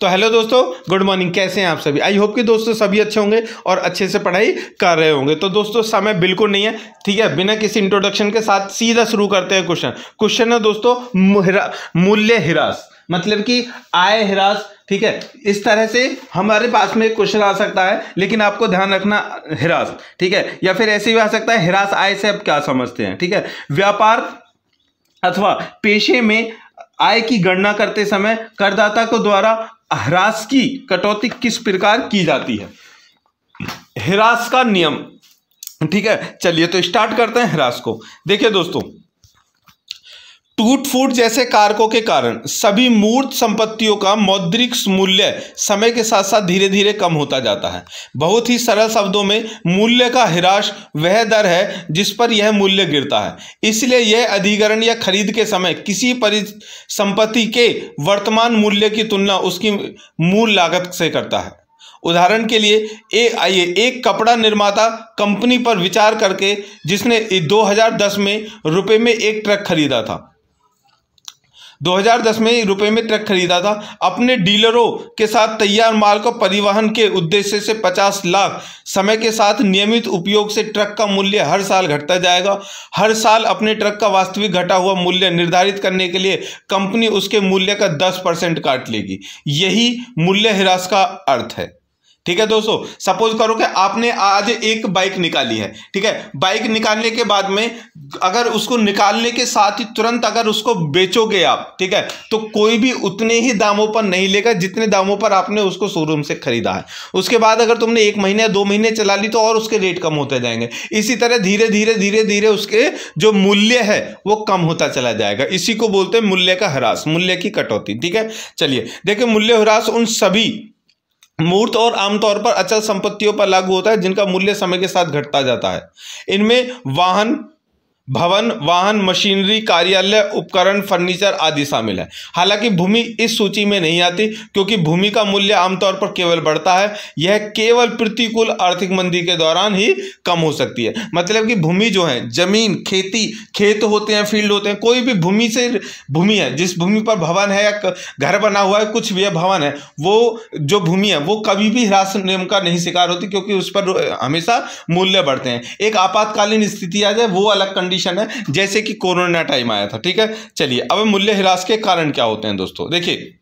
तो हेलो दोस्तों good morning कैसे हैं आप सभी? आई होप कि दोस्तों सभी अच्छे होंगे और अच्छे से पढ़ाई कर रहे होंगे। तो दोस्तों, समय बिल्कुल नहीं है, ठीक है? बिना किसी इंट्रोडक्शन के साथ सीधा शुरू करते हैं क्वेश्चन क्वेश्चन है दोस्तों मूल्य हिरास। मतलब कि आय हिरास, ठीक है? इस तरह से हमारे पास में क्वेश्चन आ सकता है, लेकिन आपको ध्यान रखना हिरास, ठीक है? या फिर ऐसे भी आ सकता है, हिरास आय से आप क्या समझते हैं, ठीक है? व्यापार अथवा पेशे में आय की गणना करते समय करदाता को द्वारा ह्रास की कटौती किस प्रकार की जाती है? ह्रास का नियम, ठीक है? चलिए तो स्टार्ट करते हैं ह्रास को। देखिए दोस्तों टूट फूट जैसे कारकों के कारण सभी मूर्त संपत्तियों का मौद्रिक मूल्य समय के साथ साथ धीरे धीरे कम होता जाता है। बहुत ही सरल शब्दों में, मूल्य का हिराश वह दर है जिस पर यह मूल्य गिरता है। इसलिए यह अधिकरण या खरीद के समय किसी परिसंपत्ति के वर्तमान मूल्य की तुलना उसकी मूल लागत से करता है। उदाहरण के लिए, ए, आइए एक कपड़ा निर्माता कंपनी पर विचार करके, जिसने 2010 में रुपए में एक ट्रक खरीदा था। 2010 में रुपए में ट्रक खरीदा था। अपने डीलरों के साथ तैयार माल को परिवहन के उद्देश्य से 50 लाख समय के साथ नियमित उपयोग से ट्रक का मूल्य हर साल घटता जाएगा। हर साल अपने ट्रक का वास्तविक घटा हुआ मूल्य निर्धारित करने के लिए कंपनी उसके मूल्य का 10 परसेंट काट लेगी। यही मूल्य ह्रास का अर्थ है। ठीक है दोस्तों? सपोज़ करो कि आपने आज एक बाइक निकाली है, ठीक है? बाइक निकालने के बाद में अगर उसको निकालने के साथ ही तुरंत अगर उसको बेचोगे आप, ठीक है? तो कोई भी उतने ही दामों पर नहीं लेगा जितने दामों पर आपने उसको शोरूम से खरीदा है। उसके बाद अगर तुमने एक महीने या दो महीने चला ली तो और उसके रेट कम होते जाएँगे। इसी तरह धीरे धीरे धीरे धीरे उसके जो मूल्य है, वो कम होता चला जाएगा। इसी को बोलते हैं मूल्य का ह्रास, मूल्य की कटौती, ठीक है? चलिए, देखिए मूल्य ह्रास उन सभी मूर्त और आमतौर पर अचल संपत्तियों पर लागू होता है, जिनका मूल्य समय के साथ घटता जाता है। इनमें वाहन भवन, वाहन, मशीनरी, कार्यालय, उपकरण, फर्नीचर आदि शामिल है। हालाँकि भूमि इस सूची में नहीं आती, क्योंकि भूमि का मूल्य आमतौर पर केवल बढ़ता है। यह केवल प्रतिकूल आर्थिक मंदी के दौरान ही कम हो सकती है। मतलब कि भूमि जो है, ज़मीन, खेती, खेत होते हैं, फ़ील्ड होते हैं, कोई भी भूमि से भूमि है, जिस भूमि पर भवन है या घर बना हुआ है, कुछ भी है, भवन है, वो जो भूमि है, वो कभी भी ह्रास नियम का नहीं शिकार होती, क्योंकि उस पर हमेशा मूल्य बढ़ते हैं। एक आपातकालीन स्थिति आ जाए, वो अलग कंडीशन कंडीशन है, जैसे कि कोरोना टाइम आया था, ठीक है? चलिए, अब मूल्य हिरास के कारण क्या होते हैं दोस्तों? देखिए,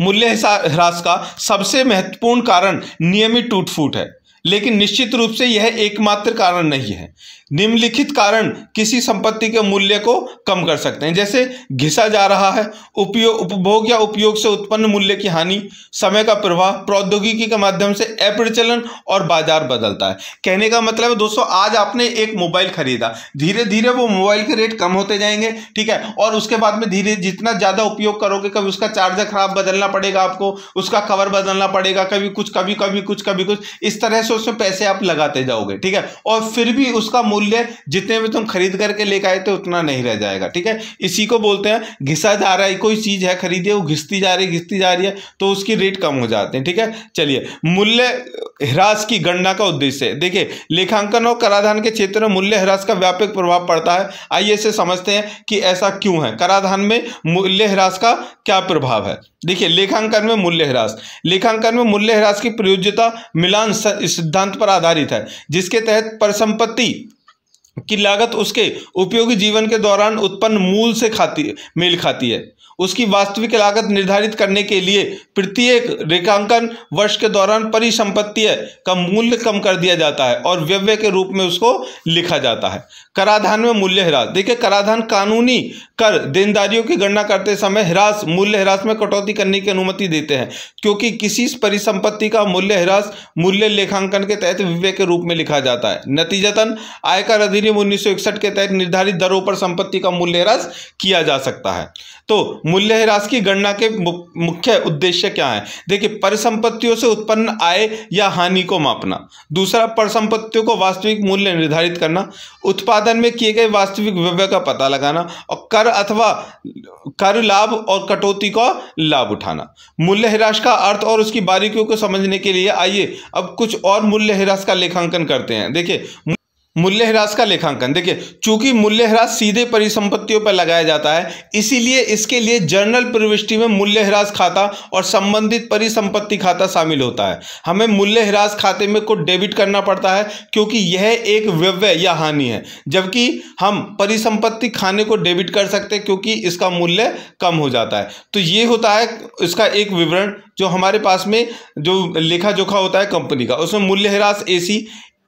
मूल्य ह्रास का सबसे महत्वपूर्ण कारण नियमित टूट फूट है। लेकिन निश्चित रूप से यह एकमात्र कारण नहीं है। निम्नलिखित कारण किसी संपत्ति के मूल्य को कम कर सकते हैं। जैसे घिसा जा रहा है उपयोग उपभोग या उपयोग से उत्पन्न मूल्य की हानि, समय का प्रवाह, प्रौद्योगिकी के माध्यम से अप्रचलन और बाज़ार बदलता है। कहने का मतलब है, दोस्तों, आज आपने एक मोबाइल खरीदा। धीरे धीरे वो मोबाइल के रेट कम होते जाएँगे, ठीक है? और उसके बाद में धीरे, जितना ज़्यादा उपयोग करोगे, कभी उसका चार्जर खराब बदलना पड़ेगा आपको, उसका कवर बदलना पड़ेगा, कभी कुछ, कभी कभी कुछ कभी कुछ, इस तरह से उसमें पैसे आप लगाते जाओगे, ठीक है? और फिर भी उसका मूल्य जितने भी तुम खरीद करके लेकर आए थे, उतना नहीं रह जाएगा, ठीक है? इसी को बोलते हैं, घिसा जा रहा है, कोई चीज़ है खरीदे, वो घिसती जा रही है, घिसती जा रही है तो उसकी रेट कम हो जाते हैं, ठीक है? चलिए, मूल्य ह्रास की गणना का उद्देश्य है। देखिए, लेखांकन और कराधान के क्षेत्र में मूल्य ह्रास का व्यापक प्रभाव पड़ता है। आइए से समझते हैं कि ऐसा क्यों है। कराधान में मूल्य ह्रास का क्या प्रभाव है? देखिए, लेखांकन में मूल्य ह्रास। लेखांकन में मूल्य ह्रास की प्रयोज्यता मिलान सिद्धांत पर आधारित है जिसके तहत परिसंपत्ति की लागत उसके उपयोगी जीवन के दौरान उत्पन्न मूल से खाती, मेल खाती है। उसकी वास्तविक लागत निर्धारित करने के लिए प्रत्येक रेखांकन वर्ष के दौरान परिसंपत्ति का मूल्य कम कर दिया जाता है और व्यव्य के रूप में उसको लिखा जाता है। कराधान में मूल्य ह्रास। देखिए, कराधान कानूनी कर देनदारियों की गणना करते समय ह्रास मूल्य ह्रास में कटौती करने की अनुमति देते हैं, क्योंकि किसी परिसंपत्ति का मूल्य ह्रास मूल्य लेखांकन के तहत विवेक के रूप में लिखा जाता है। नतीजतन, आयकर अधिनियम उन्नीस के तहत निर्धारित दरों पर संपत्ति का मूल्य ह्रास किया जा सकता है। तो मूल्य ह्रास की गणना के मुख्य उद्देश्य क्या है? देखिए, परिसंपत्तियों से उत्पन्न आय या हानि को मापना। दूसरा, परिसंपत्तियों को वास्तविक मूल्य निर्धारित करना। उत्पादन में किए गए वास्तविक व्यवय का पता लगाना और कर अथवा कर लाभ और कटौती का लाभ उठाना। मूल्य ह्रास का अर्थ और उसकी बारीकियों को समझने के लिए आइए अब कुछ और मूल्य ह्रास का लेखांकन करते हैं। देखिए मूल्यह्रास का लेखांकन। देखिए, चूँकि मूल्यह्रास सीधे परिसंपत्तियों पर लगाया जाता है, इसीलिए इसके लिए जर्नल प्रविष्टि में मूल्यह्रास खाता और संबंधित परिसंपत्ति खाता शामिल होता है। हमें मूल्यह्रास खाते में को डेबिट करना पड़ता है, क्योंकि यह एक व्यव्य या हानि है। जबकि हम परिसंपत्ति खाने को डेबिट कर सकते हैं, क्योंकि इसका मूल्य कम हो जाता है। तो ये होता है, इसका एक विवरण जो हमारे पास में जो लेखा जोखा होता है कंपनी का। उसमें मूल्यह्रास एसी,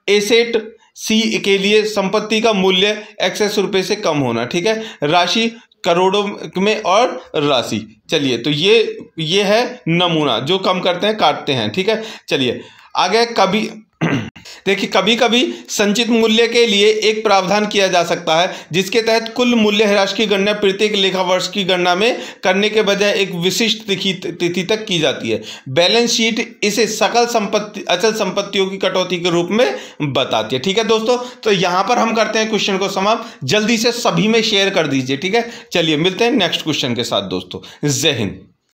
एसेट सी के लिए संपत्ति का मूल्य एक्सेस रुपए से कम होना, ठीक है? राशि करोड़ों में और राशि। चलिए तो ये ये है नमूना, जो कम करते हैं, काटते हैं, ठीक है? चलिए, आगे कभी देखिए कभी कभी संचित मूल्य के लिए एक प्रावधान किया जा सकता है, जिसके तहत कुल मूल्य ह्रास की गणना प्रत्येक लेखा वर्ष की गणना में करने के बजाय एक विशिष्ट तिथि तिथि तक की जाती है। बैलेंस शीट इसे सकल संपत्ति, अचल संपत्तियों की कटौती के रूप में बताती है। ठीक है दोस्तों तो यहाँ पर हम करते हैं क्वेश्चन को समाप्त। जल्दी से सभी में शेयर कर दीजिए, ठीक है? चलिए, मिलते हैं नेक्स्ट क्वेश्चन के साथ दोस्तों। जय हिंद।